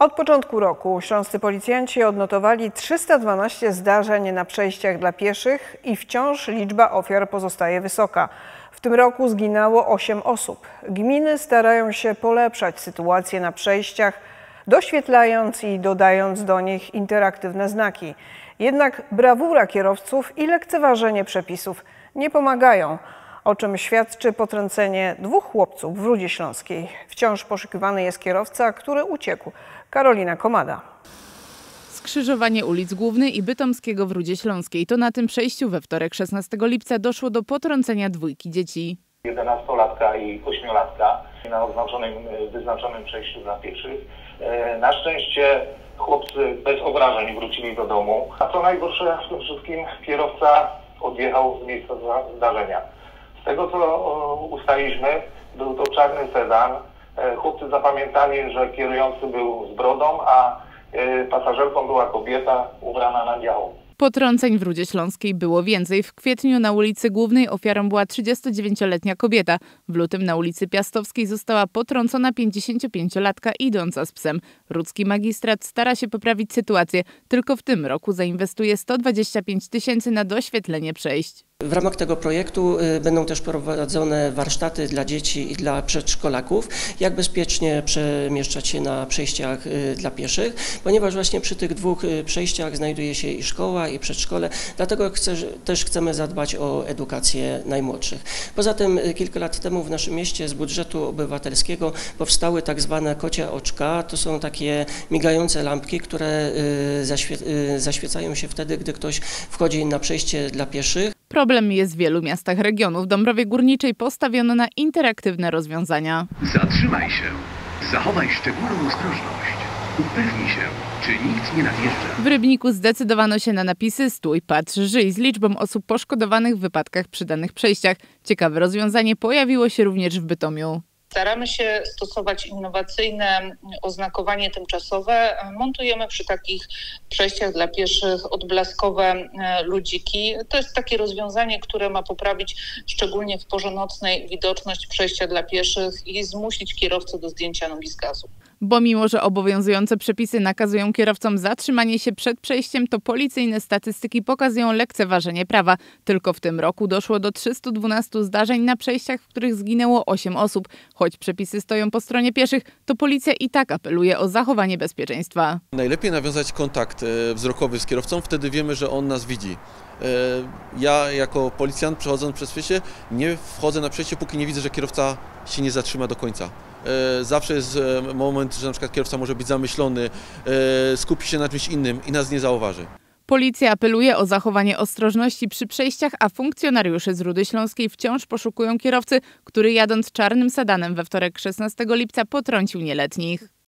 Od początku roku śląscy policjanci odnotowali 312 zdarzeń na przejściach dla pieszych i wciąż liczba ofiar pozostaje wysoka. W tym roku zginęło 8 osób. Gminy starają się polepszać sytuację na przejściach, doświetlając i dodając do nich interaktywne znaki. Jednak brawura kierowców i lekceważenie przepisów nie pomagają o czym świadczy potrącenie dwóch chłopców w Rudzie Śląskiej. Wciąż poszukiwany jest kierowca, który uciekł. Karolina Komada. Skrzyżowanie ulic Główny i Bytomskiego w Rudzie Śląskiej. To na tym przejściu we wtorek 16 lipca doszło do potrącenia dwójki dzieci. 11-latka i 8-latka na oznaczonym, wyznaczonym przejściu dla pieszych. E, Na szczęście chłopcy bez obrażeń wrócili do domu. A co najgorsze w tym wszystkim kierowca odjechał z miejsca zdarzenia. Z tego co o, ustaliliśmy, był to czarny sedan. E, Chłopcy zapamiętali, że kierujący był z brodą, a e, pasażerką była kobieta ubrana na biało. Potrąceń w Rudzie Śląskiej było więcej. W kwietniu na ulicy Głównej ofiarą była 39-letnia kobieta. W lutym na ulicy Piastowskiej została potrącona 55-latka idąca z psem. Rudzki magistrat stara się poprawić sytuację. Tylko w tym roku zainwestuje 125 tysięcy na doświetlenie przejść. W ramach tego projektu y, będą też prowadzone warsztaty dla dzieci i dla przedszkolaków, jak bezpiecznie przemieszczać się na przejściach y, dla pieszych, ponieważ właśnie przy tych dwóch y, przejściach znajduje się i szkoła, i przedszkole, dlatego chcę, też chcemy zadbać o edukację najmłodszych. Poza tym kilka lat temu w naszym mieście z budżetu obywatelskiego powstały tak zwane kocie oczka, to są takie migające lampki, które zaświe- zaświecają się wtedy, gdy ktoś wchodzi na przejście dla pieszych. Problem jest w wielu miastach regionu. W Dąbrowie Górniczej postawiono na interaktywne rozwiązania. Zatrzymaj się. Zachowaj szczególną ostrożność. Upewnij się, czy nikt nie nadjeżdża. W Rybniku zdecydowano się na napisy Stój, patrz, żyj z liczbą osób poszkodowanych w wypadkach przy danych przejściach. Ciekawe rozwiązanie pojawiło się również w Bytomiu. Staramy się stosować innowacyjne oznakowanie tymczasowe. Montujemy przy takich przejściach dla pieszych odblaskowe e, ludziki. To jest takie rozwiązanie, które ma poprawić szczególnie w porze nocnej widoczność przejścia dla pieszych i zmusić kierowcę do zdjęcia nogi z gazu. Bo mimo, że obowiązujące przepisy nakazują kierowcom zatrzymanie się przed przejściem, to policyjne statystyki pokazują lekceważenie prawa. Tylko w tym roku doszło do 312 zdarzeń na przejściach, w których zginęło 8 osób. Choć przepisy stoją po stronie pieszych, to policja i tak apeluje o zachowanie bezpieczeństwa. Najlepiej nawiązać kontakt e, wzrokowy z kierowcą, wtedy wiemy, że on nas widzi. E, Ja jako policjant przechodząc przez przejście nie wchodzę na przejście, póki nie widzę, że kierowca się nie zatrzyma do końca. E, Zawsze jest e, moment, że na przykład kierowca może być zamyślony, e, skupi się na czymś innym i nas nie zauważy. Policja apeluje o zachowanie ostrożności przy przejściach, a funkcjonariusze z Rudy Śląskiej wciąż poszukują kierowcy, który jadąc czarnym sedanem we wtorek 16 lipca potrącił nieletnich.